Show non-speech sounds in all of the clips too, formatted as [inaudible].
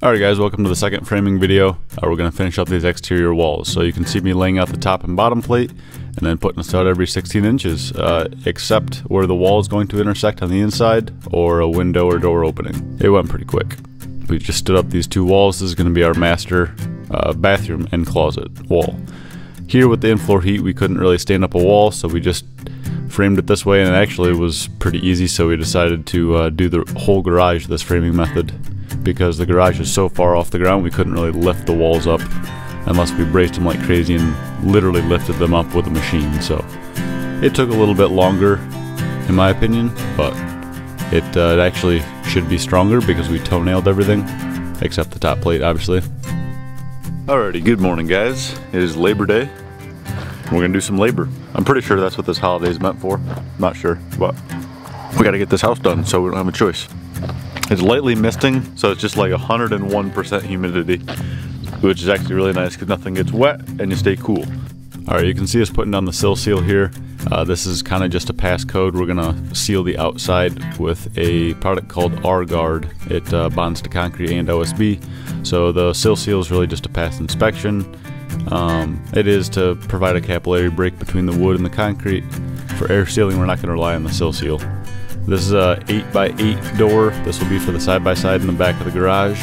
Alright guys, welcome to the second framing video. Uh, we're going to finish up these exterior walls. So you can see me laying out the top and bottom plate and then putting a stud every 16 inches, uh, except where the wall is going to intersect on the inside or a window or door opening. It went pretty quick. We just stood up these two walls. This is going to be our master uh, bathroom and closet wall. Here with the in-floor heat, we couldn't really stand up a wall, so we just framed it this way and it actually was pretty easy so we decided to uh, do the whole garage this framing method because the garage is so far off the ground we couldn't really lift the walls up unless we braced them like crazy and literally lifted them up with a machine. So it took a little bit longer in my opinion, but it, uh, it actually should be stronger because we toe-nailed everything except the top plate obviously. Alrighty, good morning guys. It is Labor Day. We're gonna do some labor. I'm pretty sure that's what this holiday is meant for. Not sure, but we gotta get this house done so we don't have a choice. It's lightly misting, so it's just like 101% humidity, which is actually really nice because nothing gets wet and you stay cool. All right, you can see us putting down the sill seal here. Uh, this is kind of just a pass code. We're gonna seal the outside with a product called R-Guard. It uh, bonds to concrete and OSB. So the sill seal is really just a pass inspection. Um, it is to provide a capillary break between the wood and the concrete. For air sealing, we're not gonna rely on the sill seal. This is a 8x8 door. This will be for the side-by-side -side in the back of the garage.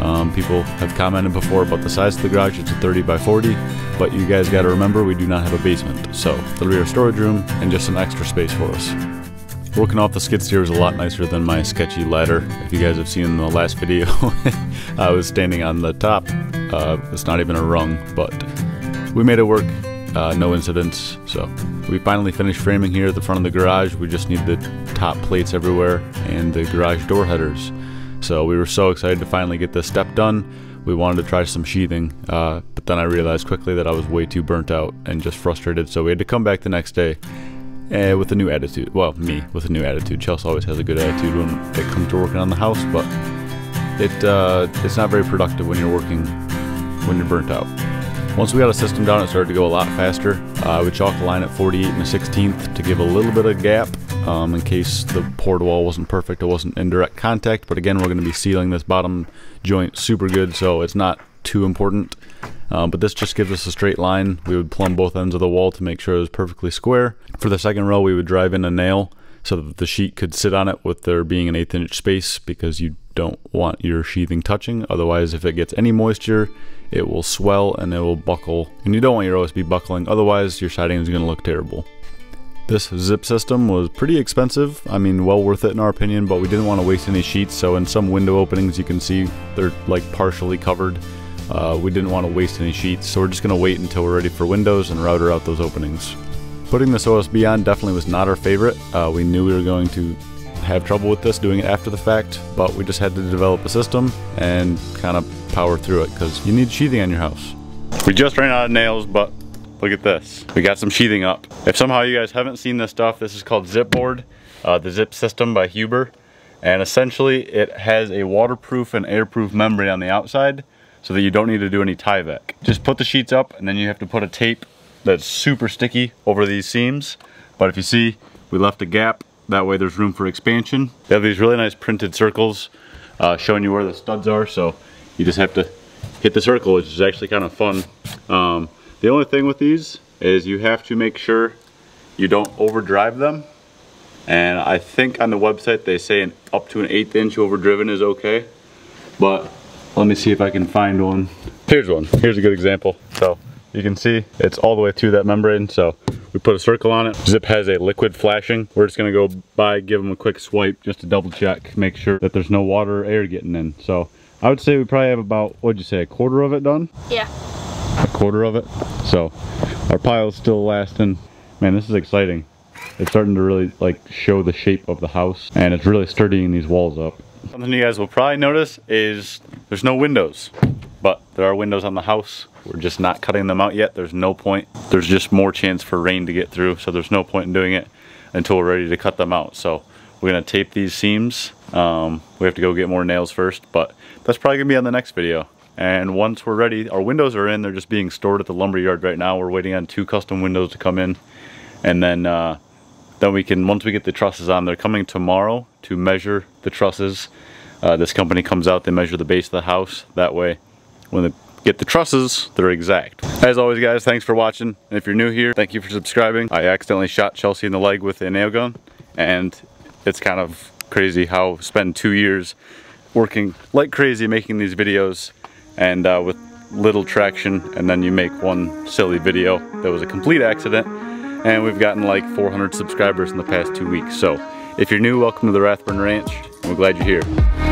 Um, people have commented before about the size of the garage. It's a 30 by 40, but you guys got to remember we do not have a basement. So it'll be our storage room and just some extra space for us. Working off the skid steer is a lot nicer than my sketchy ladder. If you guys have seen the last video, [laughs] I was standing on the top. Uh, it's not even a rung, but we made it work uh, no incidents. So we finally finished framing here at the front of the garage. We just need the top plates everywhere and the garage door headers. So we were so excited to finally get this step done. We wanted to try some sheathing, uh, but then I realized quickly that I was way too burnt out and just frustrated. So we had to come back the next day uh, with a new attitude. Well, me with a new attitude. Chelsea always has a good attitude when it comes to working on the house, but it uh, it's not very productive when you're working when you're burnt out. Once we got a system down, it started to go a lot faster. Uh, I chalk a line at 48 and a 16th to give a little bit of gap um, in case the poured wall wasn't perfect. It wasn't in direct contact, but again, we're going to be sealing this bottom joint super good, so it's not too important. Um, but this just gives us a straight line. We would plumb both ends of the wall to make sure it was perfectly square. For the second row, we would drive in a nail so that the sheet could sit on it with there being an eighth inch space because you don't want your sheathing touching. Otherwise, if it gets any moisture, it will swell and it will buckle. And you don't want your OSB buckling, otherwise your siding is going to look terrible. This zip system was pretty expensive. I mean, well worth it in our opinion, but we didn't want to waste any sheets. So in some window openings, you can see they're like partially covered. Uh, we didn't want to waste any sheets, so we're just going to wait until we're ready for windows and router out those openings. Putting this OSB on definitely was not our favorite. Uh, we knew we were going to have trouble with this doing it after the fact, but we just had to develop a system and kind of power through it because you need sheathing on your house. We just ran out of nails, but look at this. We got some sheathing up. If somehow you guys haven't seen this stuff, this is called Zipboard, uh, the Zip System by Huber. And essentially it has a waterproof and airproof membrane on the outside so that you don't need to do any Tyvek. Just put the sheets up and then you have to put a tape that's super sticky over these seams. But if you see, we left a gap that way there's room for expansion. They have these really nice printed circles uh, showing you where the studs are. So you just have to hit the circle, which is actually kind of fun. Um, the only thing with these is you have to make sure you don't overdrive them. And I think on the website they say an, up to an eighth inch overdriven is okay. But let me see if I can find one. Here's one. Here's a good example. So you can see it's all the way through that membrane. So we put a circle on it. Zip has a liquid flashing. We're just gonna go by, give them a quick swipe just to double check, make sure that there's no water or air getting in. So I would say we probably have about, what'd you say, a quarter of it done? Yeah. A quarter of it. So our pile's still lasting. Man, this is exciting. It's starting to really like show the shape of the house and it's really sturdying these walls up. Something you guys will probably notice is there's no windows, but there are windows on the house. We're just not cutting them out yet. There's no point. There's just more chance for rain to get through, so there's no point in doing it until we're ready to cut them out. So we're gonna tape these seams. Um, we have to go get more nails first, but that's probably gonna be on the next video. And once we're ready, our windows are in. They're just being stored at the lumber yard right now. We're waiting on two custom windows to come in. And then, uh, then we can, once we get the trusses on, they're coming tomorrow to measure the trusses. Uh, this company comes out, they measure the base of the house. That way, when they get the trusses, they're exact. As always guys, thanks for watching. And if you're new here, thank you for subscribing. I accidentally shot Chelsea in the leg with a nail gun and it's kind of crazy how spend two years working like crazy making these videos and uh, with little traction and then you make one silly video that was a complete accident and we've gotten like 400 subscribers in the past two weeks. So if you're new, welcome to the Rathburn Ranch. We're glad you're here.